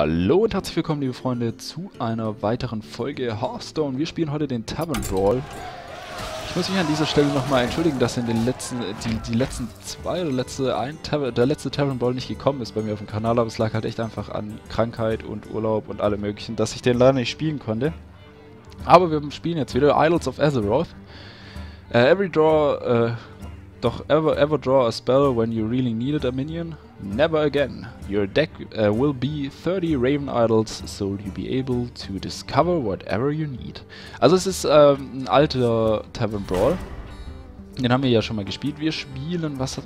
Hallo und herzlich willkommen, liebe Freunde, zu einer weiteren Folge Hearthstone. Wir spielen heute den Tavern Brawl. Ich muss mich an dieser Stelle nochmal entschuldigen, dass in den letzten, die, die letzten zwei oder letzte ein Tavern, der letzte Tavern Brawl nicht gekommen ist bei mir auf dem Kanal, aber es lag halt echt einfach an Krankheit und Urlaub und alle möglichen, dass ich den leider nicht spielen konnte. Aber wir spielen jetzt wieder Idols of Azeroth. Uh, every draw, uh, doch ever, ever draw a spell when you really needed a minion? Never again. Your deck uh, will be 30 Raven Idols, so you'll be able to discover whatever you need. Also es ist ähm, ein alter Tavern Brawl. Den haben wir ja schon mal gespielt. Wir spielen, was.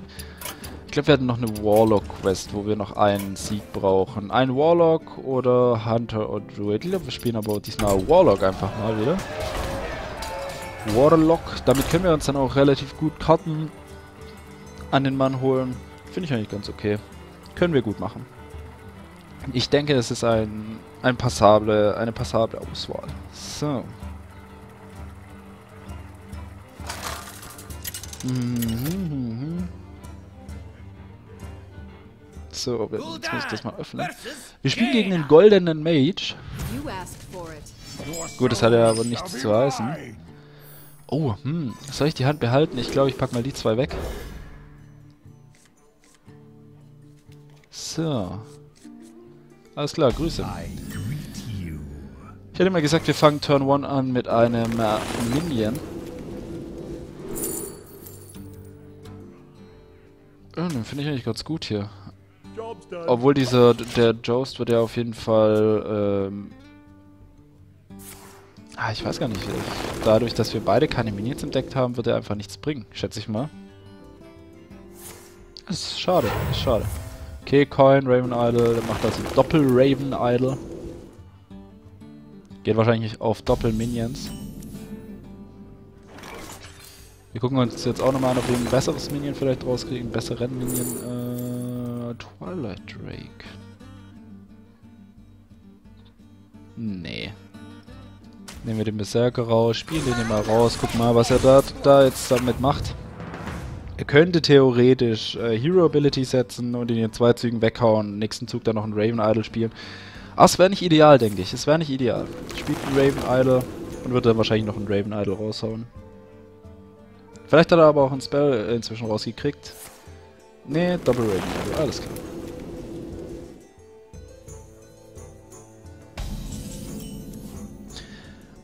Ich glaube, wir hatten noch eine Warlock-Quest, wo wir noch einen Sieg brauchen. Ein Warlock oder Hunter oder Druid. Ich glaube, wir spielen aber diesmal Warlock einfach mal wieder. Warlock. Damit können wir uns dann auch relativ gut Karten an den Mann holen. Finde ich eigentlich ganz okay. Können wir gut machen. Ich denke, es ist ein, ein passable, eine passable Auswahl. So. Mhm. So, jetzt muss ich das mal öffnen. Wir spielen gegen den goldenen Mage. Gut, das hat ja aber nichts zu heißen. Oh, hm. Soll ich die Hand behalten? Ich glaube, ich packe mal die zwei weg. So. Alles klar, Grüße. Ich hätte mal gesagt, wir fangen Turn 1 an mit einem äh, Minion. Oh, den finde ich eigentlich ganz gut hier. Obwohl dieser, der Jost wird ja auf jeden Fall, ähm... Ah, ich weiß gar nicht. Dadurch, dass wir beide keine Minions entdeckt haben, wird er einfach nichts bringen, schätze ich mal. Das ist schade, das ist schade. Okay, Coin, Raven Idol, der macht also Doppel-Raven Idol. Geht wahrscheinlich auf Doppel-Minions. Wir gucken uns jetzt auch nochmal an, ob wir ein besseres Minion vielleicht rauskriegen. Besseren Minion. Äh, Twilight Drake. Nee. Nehmen wir den Berserker raus, spielen den mal raus, gucken mal, was er da, da jetzt damit macht. Er könnte theoretisch äh, Hero Ability setzen und in den zwei Zügen weghauen, nächsten Zug dann noch einen Raven Idol spielen. Aber es wäre nicht ideal, denke ich. Es wäre nicht ideal. Spielt einen Raven Idol und wird dann wahrscheinlich noch einen Raven Idol raushauen. Vielleicht hat er aber auch einen Spell inzwischen rausgekriegt. Nee, Double Raven Idol, alles klar.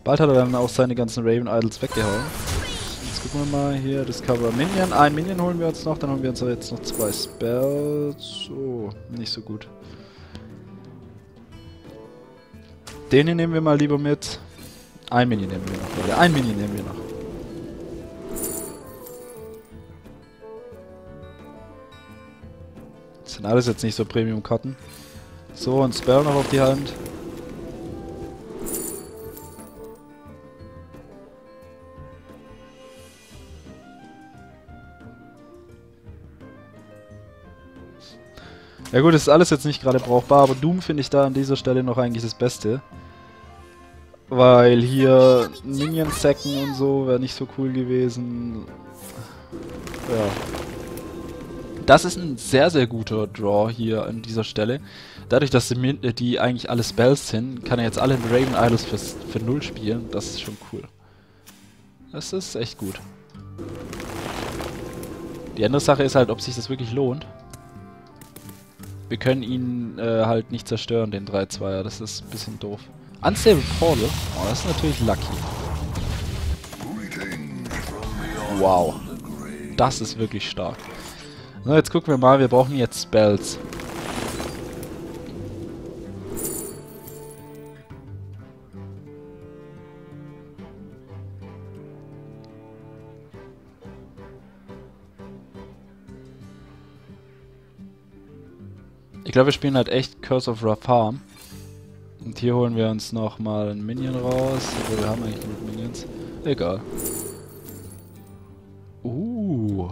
Bald hat er dann auch seine ganzen Raven Idols weggehauen. Jetzt gucken wir mal hier, Discover Minion. Ein Minion holen wir uns noch, dann holen wir uns jetzt noch zwei Spells. Oh, nicht so gut. Den hier nehmen wir mal lieber mit. Ein Minion nehmen wir noch, Leute. Ein Minion nehmen wir noch. Das sind alles jetzt nicht so Premium-Karten. So, ein Spell noch auf die Hand. Ja gut, das ist alles jetzt nicht gerade brauchbar, aber Doom finde ich da an dieser Stelle noch eigentlich das Beste. Weil hier Minion sacken und so wäre nicht so cool gewesen. Ja. Das ist ein sehr, sehr guter Draw hier an dieser Stelle. Dadurch, dass die, die eigentlich alle Spells sind, kann er jetzt alle Raven Idols für, für 0 spielen. Das ist schon cool. Das ist echt gut. Die andere Sache ist halt, ob sich das wirklich lohnt. Wir können ihn äh, halt nicht zerstören, den 3-2er. Das ist ein bisschen doof. Unstable Portal? Oh, das ist natürlich lucky. Wow. Das ist wirklich stark. So, jetzt gucken wir mal. Wir brauchen jetzt Spells. Ich glaube, wir spielen halt echt Curse of Rafam. Und hier holen wir uns nochmal einen Minion raus. Obwohl, wir haben eigentlich genug Minions. Egal. Uh.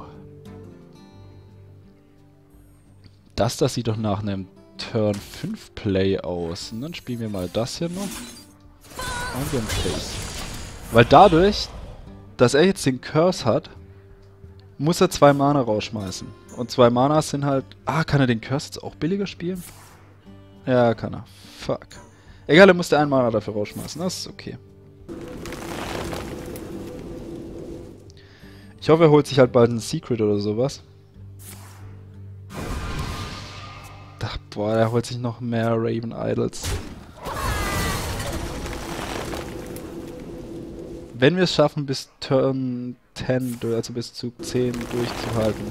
Das, das sieht doch nach einem Turn 5 Play aus. Und dann spielen wir mal das hier noch. Und wir Face. Weil dadurch, dass er jetzt den Curse hat, muss er zwei Mana rausschmeißen. Und zwei Manas sind halt... Ah, kann er den Curse jetzt auch billiger spielen? Ja, kann er. Fuck. Egal, er musste einen Mana dafür rausschmeißen. Das ist okay. Ich hoffe, er holt sich halt bald ein Secret oder sowas. Ach, boah, er holt sich noch mehr Raven Idols. Wenn wir es schaffen, bis Turn 10, also bis Zug 10 durchzuhalten,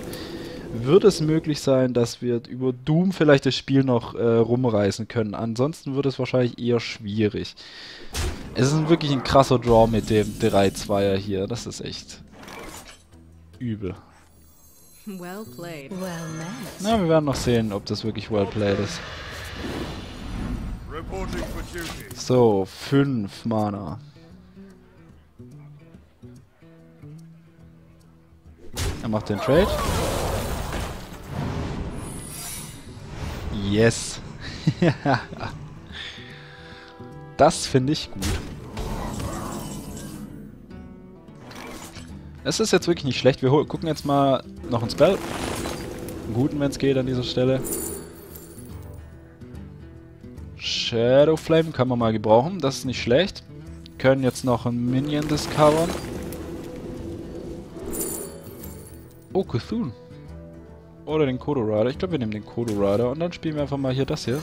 wird es möglich sein, dass wir über Doom vielleicht das Spiel noch äh, rumreißen können. Ansonsten wird es wahrscheinlich eher schwierig. Es ist wirklich ein krasser Draw mit dem 3-2er hier. Das ist echt übel. Well played. Well met. Na, wir werden noch sehen, ob das wirklich well played ist. So, 5 Mana. Er macht den Trade. Yes. das finde ich gut. Es ist jetzt wirklich nicht schlecht. Wir gucken jetzt mal noch ein Spell. Einen guten, wenn es geht, an dieser Stelle. Shadow Flame kann man mal gebrauchen. Das ist nicht schlecht. Können jetzt noch ein Minion discovern. Oh, Cthulhu. Oder den Kodo Rider. Ich glaube, wir nehmen den Kodo Rider. Und dann spielen wir einfach mal hier das hier.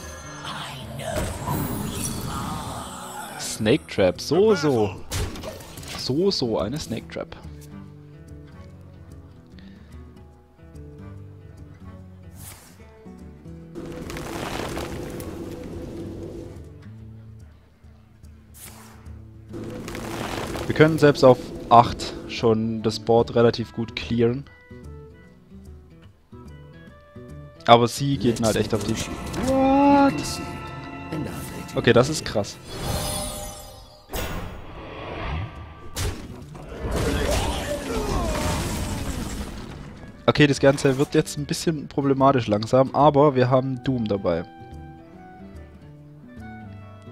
Snake Trap. So, so. So, so eine Snake Trap. Wir können selbst auf 8 schon das Board relativ gut clearen. Aber sie geht halt echt auf die... What? Okay, das ist krass. Okay, das Ganze wird jetzt ein bisschen problematisch langsam, aber wir haben Doom dabei.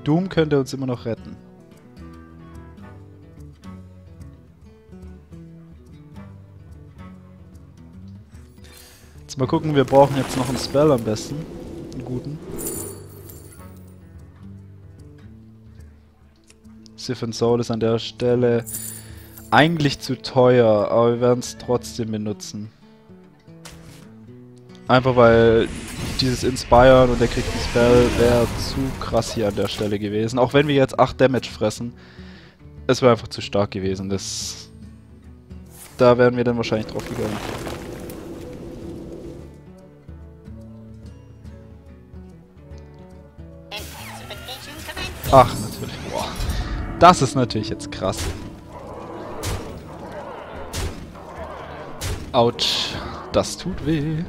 Doom könnte uns immer noch retten. Jetzt mal gucken, wir brauchen jetzt noch einen Spell am besten. Einen guten. Siphon Soul ist an der Stelle eigentlich zu teuer, aber wir werden es trotzdem benutzen. Einfach weil dieses Inspiren und der kriegt einen Spell wäre zu krass hier an der Stelle gewesen. Auch wenn wir jetzt 8 Damage fressen, es wäre einfach zu stark gewesen. Das, da wären wir dann wahrscheinlich drauf gegangen. Ach, natürlich. Boah. Das ist natürlich jetzt krass. Autsch. Das tut weh.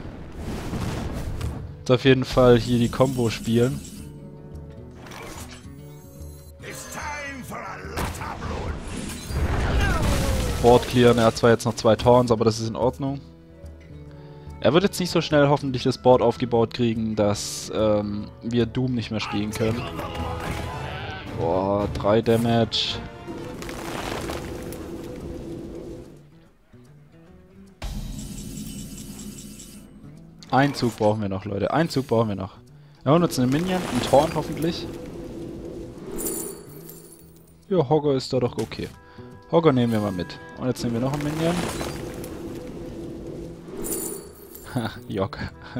Jetzt auf jeden Fall hier die Combo spielen. Board clearen. Er hat zwar jetzt noch zwei Taunts, aber das ist in Ordnung. Er wird jetzt nicht so schnell hoffentlich das Board aufgebaut kriegen, dass ähm, wir Doom nicht mehr spielen können. Boah, 3 Damage. Ein Zug brauchen wir noch, Leute. Ein Zug brauchen wir noch. Wir holen uns einen Minion, einen Taunt hoffentlich. Ja, Hogger ist da doch okay. Hogger nehmen wir mal mit. Und jetzt nehmen wir noch einen Minion. Jock.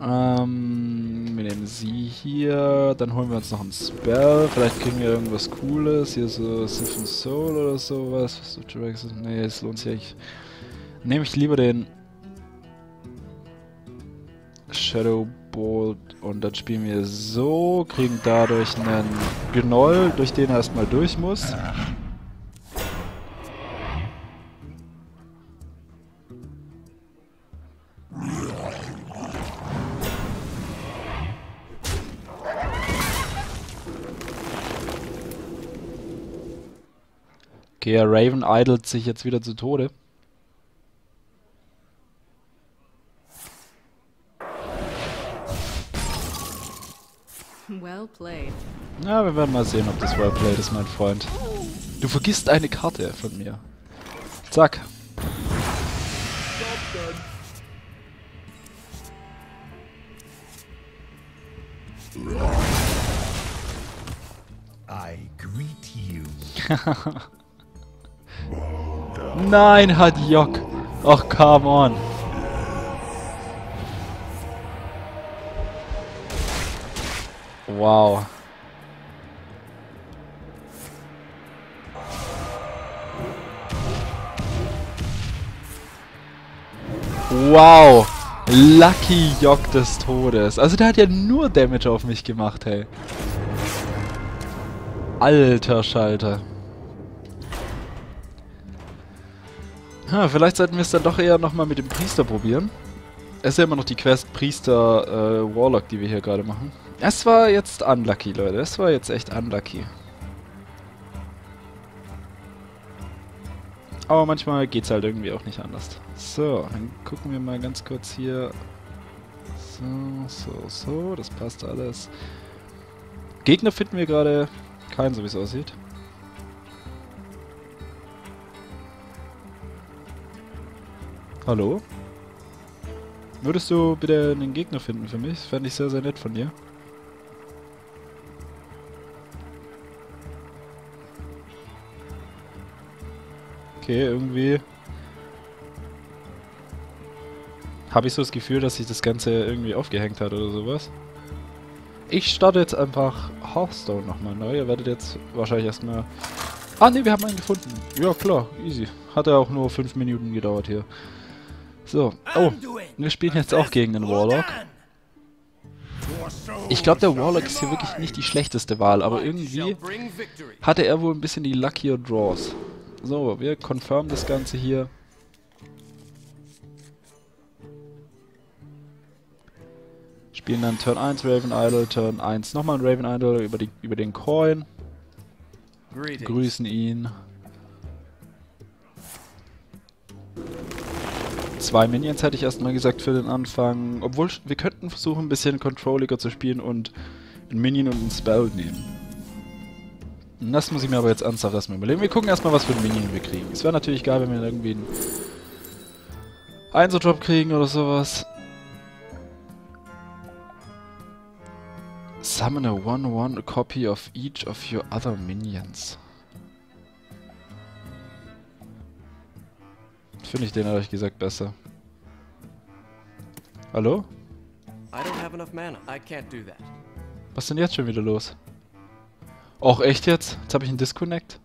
ähm, wir nehmen sie hier. Dann holen wir uns noch einen Spell. Vielleicht kriegen wir irgendwas Cooles. Hier so Siphon Soul oder sowas. Was so Drax ist. Nee, es lohnt sich eigentlich. Nehme ich lieber den Shadow Bolt und dann spielen wir so, kriegen dadurch einen Gnoll, durch den er erstmal durch muss. Okay, ja, Raven idelt sich jetzt wieder zu Tode. Well played. Ja, wir werden mal sehen, ob das Wellplayed ist, mein Freund. Du vergisst eine Karte von mir. Zack. I greet you. Nein, hat Jock. Ach, come on. Wow. Wow. Lucky Jock des Todes. Also der hat ja nur Damage auf mich gemacht, hey. Alter Schalter. Ha, vielleicht sollten wir es dann doch eher nochmal mit dem Priester probieren. Es ist ja immer noch die Quest Priester äh, Warlock, die wir hier gerade machen. Es war jetzt unlucky, Leute. Es war jetzt echt unlucky. Aber manchmal geht's halt irgendwie auch nicht anders. So, dann gucken wir mal ganz kurz hier. So, so, so. Das passt alles. Gegner finden wir gerade keinen, so wie es aussieht. Hallo? Würdest du bitte einen Gegner finden für mich? Fände ich sehr, sehr nett von dir. Okay, irgendwie... Habe ich so das Gefühl, dass sich das Ganze irgendwie aufgehängt hat oder sowas. Ich starte jetzt einfach Hearthstone nochmal neu. Ihr werdet jetzt wahrscheinlich erstmal... Ah ne, wir haben einen gefunden. Ja klar, easy. Hat ja auch nur 5 Minuten gedauert hier. So, oh, wir spielen jetzt auch gegen den Warlock. Ich glaube, der Warlock ist hier wirklich nicht die schlechteste Wahl, aber irgendwie hatte er wohl ein bisschen die luckier Draws. So, wir confirmen das Ganze hier. Spielen dann Turn 1 Raven Idol, Turn 1 nochmal ein Raven Idol über, die, über den Coin. Grüßen ihn. Zwei Minions hätte ich erstmal gesagt für den Anfang. Obwohl, wir könnten versuchen, ein bisschen Controlliger zu spielen und ein Minion und ein Spell nehmen. Das muss ich mir aber jetzt ernsthaft erstmal überlegen. Wir gucken erstmal, was für ein Minion wir kriegen. Es wäre natürlich geil, wenn wir irgendwie einen Einser-Drop kriegen oder sowas. Summon a 1-1 copy of each of your other minions. Finde ich den ehrlich gesagt besser. Hallo? Was ist denn jetzt schon wieder los? Och, echt jetzt? Jetzt habe ich einen Disconnect?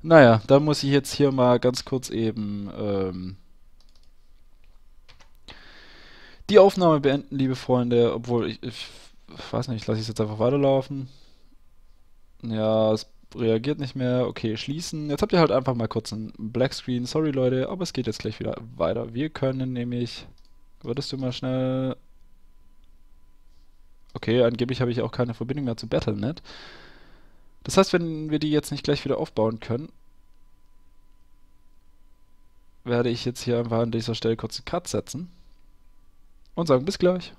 Naja, da muss ich jetzt hier mal ganz kurz eben ähm, die Aufnahme beenden, liebe Freunde. Obwohl, ich, ich weiß nicht, lasse ich es jetzt einfach weiterlaufen. Ja, es reagiert nicht mehr. Okay, schließen. Jetzt habt ihr halt einfach mal kurz einen Blackscreen. Sorry, Leute, aber es geht jetzt gleich wieder weiter. Wir können nämlich... Würdest du mal schnell... Okay, angeblich habe ich auch keine Verbindung mehr zu Battle.net. Das heißt, wenn wir die jetzt nicht gleich wieder aufbauen können, werde ich jetzt hier einfach an dieser Stelle kurz einen Cut setzen und sagen bis gleich.